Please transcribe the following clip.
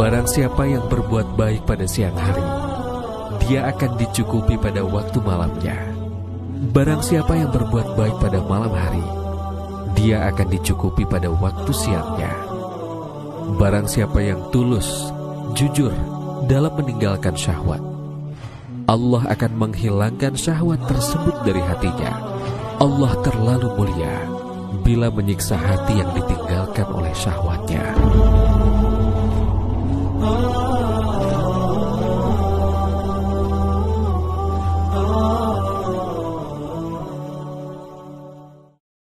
Barang siapa yang berbuat baik pada siang hari, dia akan dicukupi pada waktu malamnya. Barang siapa yang berbuat baik pada malam hari, dia akan dicukupi pada waktu siangnya. Barang siapa yang tulus, jujur dalam meninggalkan syahwat, Allah akan menghilangkan syahwat tersebut dari hatinya. Allah terlalu mulia bila menyiksa hati yang ditinggalkan oleh syahwatnya. Oh